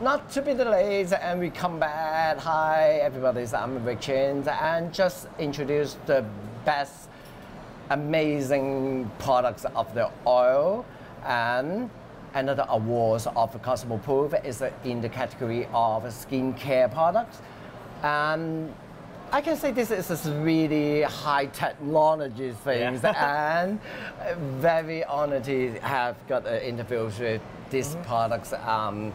not to be delayed, and we come back. Hi, everybody. I'm Rick Chin, and just introduce the best, amazing products of the oil, and another awards of Cosmoprof is in the category of skincare products, and I can say this is a really high technology things Yeah. and very honored to have got an interview with this product's um,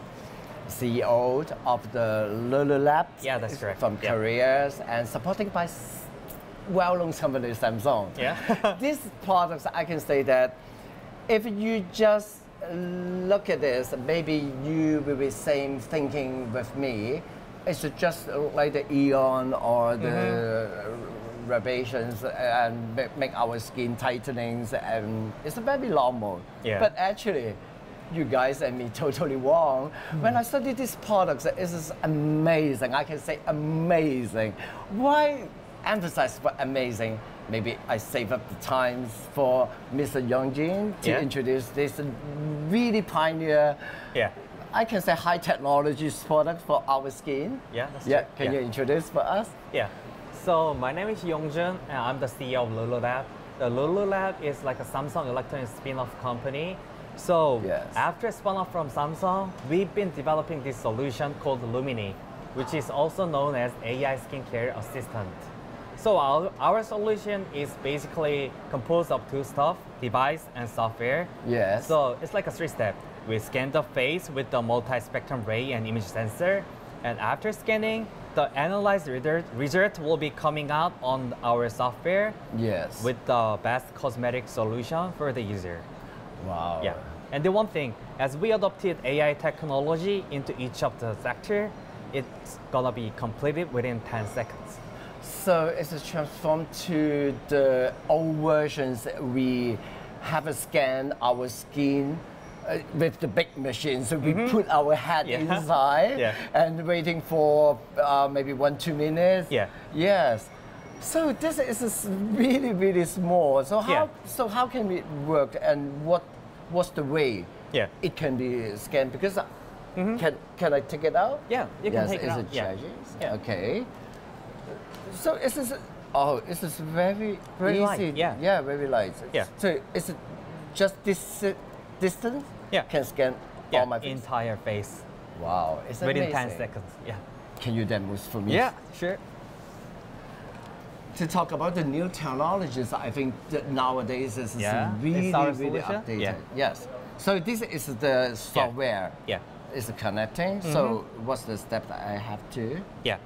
CEO of the Lululab. Yeah, that's correct. From Yeah. Korea and supported by well-known company Samsung. Yeah. These products, I can say that if you just look at this, maybe you will be same thinking with me. It's just like the Eon or the mm-hmm. renovations uh, and make our skin tightenings and it's a very normal. Yeah. But actually, you guys and me totally wrong. When I studied these products, it is amazing. I can say amazing. Why emphasize for amazing? Maybe I save up the times for Mr. Youngjin to Yeah. introduce this really pioneer, Yeah. I can say high technology product for our skin. Yeah, that's yeah. true. Can Yeah. you introduce for us? Yeah. So my name is Yongjoon and I'm the CEO of Lululab. The Lululab is like a Samsung electronics spin-off company. So Yes. after spun off from Samsung, we've been developing this solution called Lumini, which is also known as AI skincare assistant. So our, our solution is basically composed of two stuff, device and software. Yes. So it's like a three step. We scan the face with the multi-spectrum ray and image sensor. And after scanning, the analyzed result, result will be coming out on our software Yes. with the best cosmetic solution for the user. Wow. Yeah. And the one thing, as we adopted AI technology into each of the sector, it's gonna be completed within 10 seconds. So it's a transform to the old versions. We have a scan our skin uh, with the big machine. So we put our head. Yeah. inside Yeah. and waiting for uh, maybe one two minutes. Yeah. Yes. So this is really really small. So how Yeah. so how can it work and what what's the way Yeah. it can be scanned? Because uh, can can I take it out? Yeah, you can yes, take it is out. Is it Yeah. charges? Yeah. Okay. So is this oh, this is very Very easy. light, yeah. Yeah, very light. Yeah. So is it just this uh, distance? Yeah. Can scan Yeah, all my face. entire face wow, it's within amazing. 10 seconds. Yeah. Can you demonstrate for me? Yeah, sure. To talk about the new technologies, I think that nowadays this is Yeah, really, it's really updated. Yeah. Yes. So this is the software. Yeah. Is connecting. So mm-hmm. what's the step that I have to? Yeah.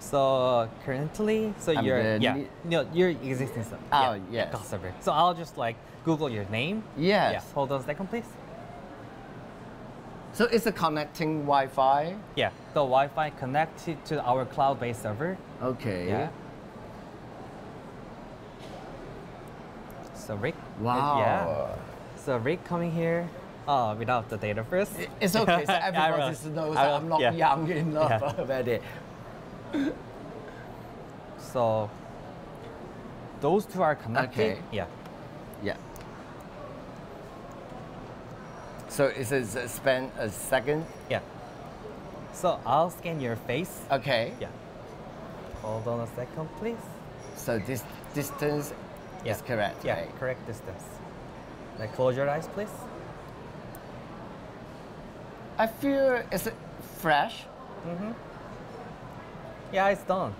So currently, so I'm you're yeah, no, you're existing. So, Oh, yeah, yes. customer. So I'll just like Google your name. Yes. Yeah. Hold on a second, please. So it's a connecting Wi-Fi. Yeah. The Wi-Fi connected to our cloud-based server. Okay. Yeah. So Rick. Wow. Yeah. So Rick coming here. Uh, without the data first. It's okay. So everyone just knows will, I'm not yeah. young enough Yeah. already. So those two are connected. Okay. Yeah. Yeah. So it says uh, spend a second. Yeah. So I'll scan your face. Okay. Yeah. Hold on a second, please. So this distance is correct. Yeah, right? correct distance. Now close your eyes, please. I feel it's fresh. Yeah, it's done.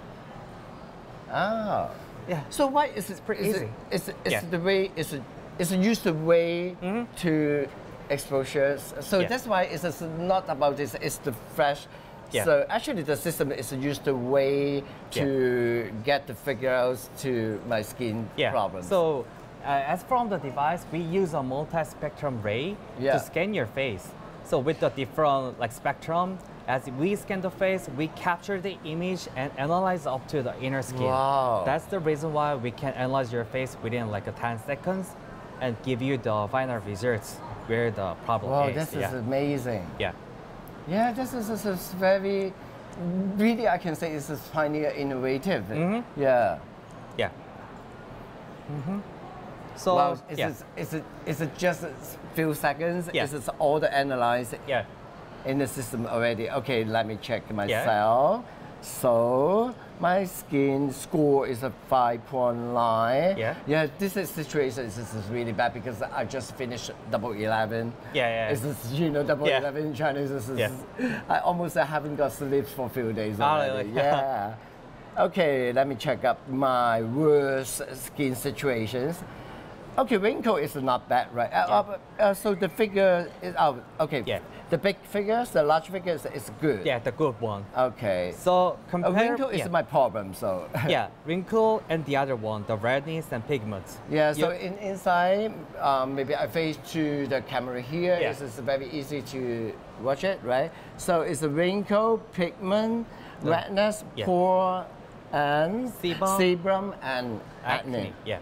Ah. Yeah. So why is it pretty is easy. It, is it, is Yeah. the way is it is it used the way to exposures? So Yeah. that's why it's just not about this. It's the fresh. Yeah. So actually, the system is used the way to get the figures to my skin Yeah. problems. So, uh, as from the device, we use a multi-spectrum ray Yeah. to scan your face. So with the different like spectrum, as we scan the face, we capture the image and analyze up to the inner skin. Wow. That's the reason why we can analyze your face within like a 10 seconds and give you the final results where the problem wow, is. this is yeah. amazing. yeah. Yeah, this is, this is very, really, I can say this is pioneer innovative. Mm-hmm. Yeah. Yeah. hmm So wow, is, yeah. it, is, it, is it just a few seconds? Yeah. Is it all the analyze? Yeah. in the system already. Okay, let me check myself. So my skin score is a 5.9. Yeah. Yeah, this is situation is, is really bad because I just finished double 11. Yeah, yeah. It's just, you know, double Yeah. 11 in China is, is- Yeah. I almost haven't got sleep for a few days Oh, already. really? Yeah. okay, let me check up my worst skin situations. Okay, wrinkle is not bad, right? Uh, uh, uh, so the figure is out. okay. Yeah. The big figures, the large figures is good. Yeah, the good one. Okay. So A compare. wrinkle is yeah. my problem, so. yeah, wrinkle and the other one, the redness and pigments. Yeah, so You- in, inside, um, maybe I face to the camera here. Yeah. It's very easy to watch it, right? So it's a wrinkle, pigment, redness, Yeah. pore, and Sebum. sebum and acne. acne. Yeah.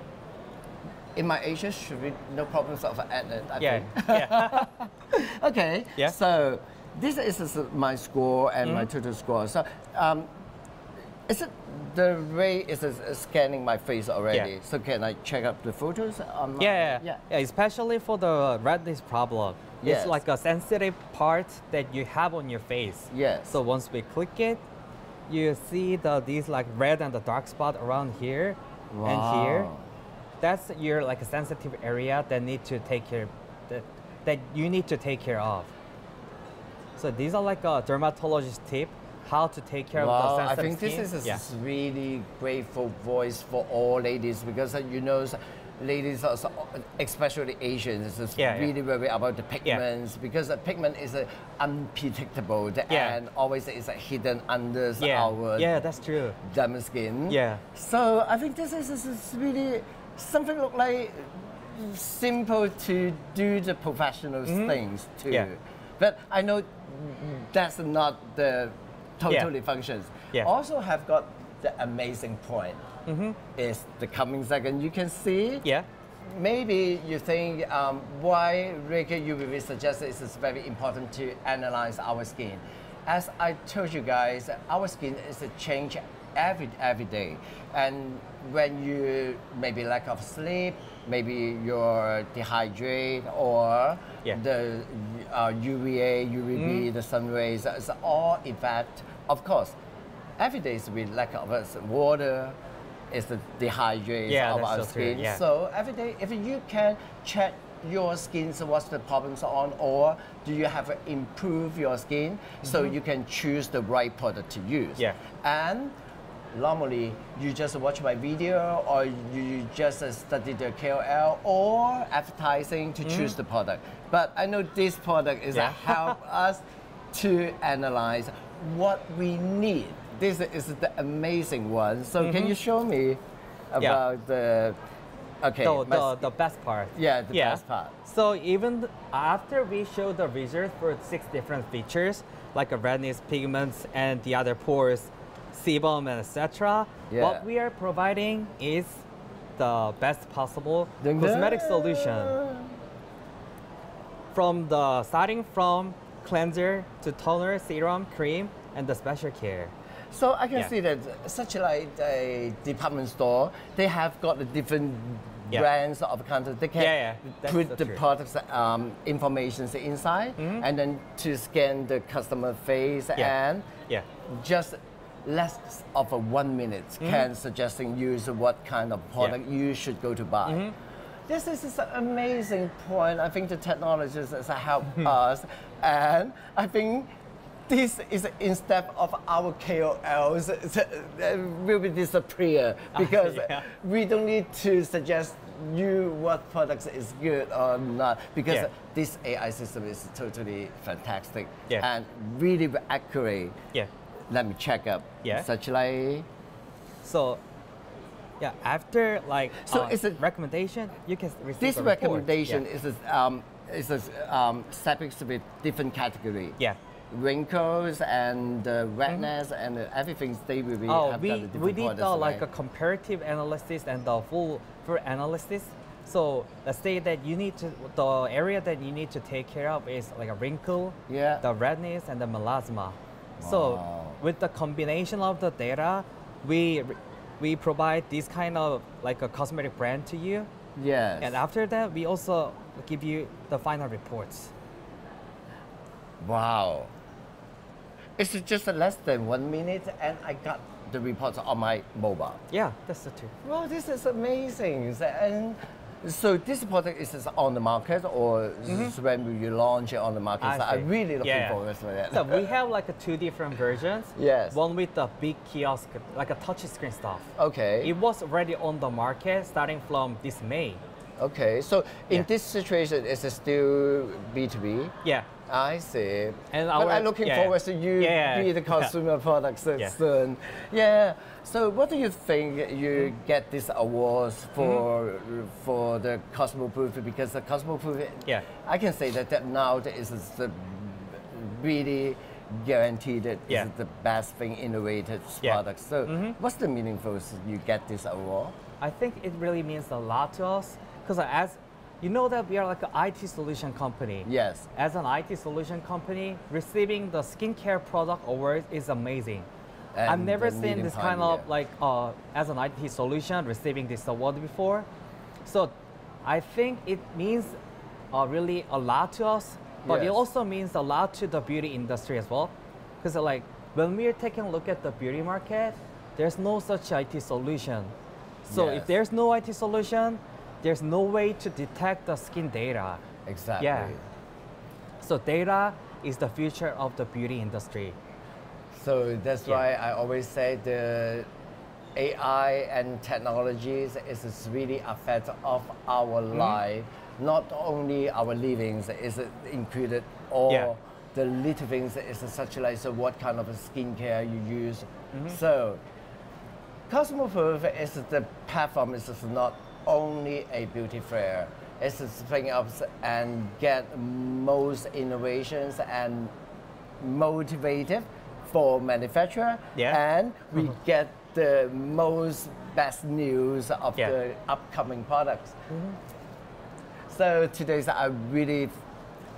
In my age, should be no problems of acne. I Yeah. think. yeah. okay. Yeah. So this is my score and my Mm-hmm. total score. So um, is it the ray is scanning my face already? Yeah. So can I check up the photos? On Yeah, yeah, yeah. Especially for the redness problem. Yes. It's like a sensitive part that you have on your face. Yes. So once we click it, you see the these like red and the dark spot around here and here. That's your like a sensitive area that need to take care that that you need to take care of. So these are like a dermatologist tip how to take care Wow, of the sensitive I think this skin. is a yeah. really grateful voice for all ladies because uh, you know, ladies, are especially Asians, is Yeah, yeah. really worried about the pigments because the pigment is uh, unpredictable Yeah. and always is uh, hidden under yeah. our yeah, that's true. dermal skin. Yeah. So I think this is, this is really something look like simple to do the professional things too. Yeah. But I know that's not the totally functions. Yeah. Also have got the amazing point. Is the coming second you can see Yeah. maybe you think um, why Ricky you will suggest it is very important to analyze our skin. As I told you guys, our skin is a change every every day, and when you maybe lack of sleep, maybe you're dehydrated or Yeah. the uh, UVA, UVB, the sun rays, it's all effect. Of course, every day is with lack of water. Is the dehydrate Yeah, of our so skin. yeah. So every day, if you can check your skin, so what's the problems on, or do you have to improve your skin, so you can choose the right product to use. Mm-hmm. Yeah. And normally, you just watch my video, or you just study the KOL or advertising to choose the product. But I know this product is Mm-hmm. Yeah. a help us to analyze what we need. This is the amazing one. So can you show me Mm-hmm. Yeah. about the okay the, the, the best part. Yeah, the best part. So even after we show the results for six different features, like a redness, pigments, and the other pores, sebum, and etc., Yeah. what we are providing is the best possible Dun cosmetic solution. From the starting from cleanser to toner, serum, cream, and the special care. So I can Yeah. see that such like a department store, they have got the different Yeah. brands of content. They can Yeah, put the true. products um, information inside, and then to scan the customer face and Yeah. just less of a one minute mm-hmm. can suggesting you what kind of product you should go to buy. Mm-hmm. This is an amazing point. I think the technologies has helped mm-hmm. us, and I think this is instead of our KOLs will be disappear ah, because yeah. we don't need to suggest you what products is good or not because Yeah. this AI system is totally fantastic Yeah. and really accurate. Yeah. Let me check up. Yeah. Such like So, yeah, after like So uh, is it- recommendation, you can receive this a recommendation Yeah. is a, um, is a, um, separate with different category. yeah. Wrinkles and uh, redness and uh, everything they will be Oh, have we, the we did uh, like right? a comparative analysis and the full full analysis. So let's say that you need to the area that you need to take care of is like a wrinkle, Yeah. the redness, and the melasma. Wow. So. With the combination of the data, we we provide this kind of like a cosmetic brand to you, yes. and after that we also give you the final reports. wow. It's just less than one minute, and I got the reports on my mobile. Yeah, that's the truth. Well, this is amazing. And so this product is on the market, or mm-hmm. is when will you launch it on the market? I so I'm really looking Yeah. forward to that. So we have like a two different versions. Yes. One with the big kiosk, like a touch screen stuff. okay. It was already on the market starting from this May. okay. So in Yeah. this situation, is it still B2B? Yeah. I see. And but I'm looking yeah. forward to you Yeah. be the consumer products Yeah. soon. Yeah. So what do you think you Mm-hmm. get these awards for for the Cosmo Cosmoprof? Because the Cosmo Cosmoprof, Yeah. I can say that, that now that is the really guaranteed that Yeah. is the best thing innovated Yeah. Mm-hmm. So what's the meaning for you get this award? I think it really means a lot to us because as you know that we are like an IT solution company. Yes. As an IT solution company, receiving the skincare product award is amazing. I've never seen this kind of like uh, as an IT solution receiving this award before. So I think it means uh, really a lot to us, but it also means a lot to the beauty industry as well. Because like when we're taking a look at the beauty market, there's no such IT solution. So Yes. if there's no IT solution, there's no way to detect the skin data. Exactly. Yeah. So data is the future of the beauty industry. So that's Yeah. why I always say the AI and technologies is really affect of our Mm-hmm. life, not only our livings, is included all Yeah. the little things is such like so what kind of skincare you use. Mm-hmm. So Cosmoprof is the platform is not only a beauty fair. It's spring up and get most innovations and motivated for manufacturer Yeah. and we mm-hmm. get the most best news of Yeah. the upcoming products. Mm-hmm. So today's I really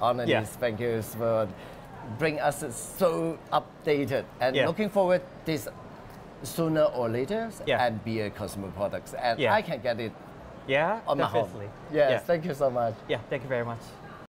honor Yeah. this. Thank you for bring us so updated and Yeah. looking forward this sooner or later Yeah. and be a consumer products and Yeah. I can get it Yeah, on my home. Yes, Yeah. thank you so much. yeah, thank you very much.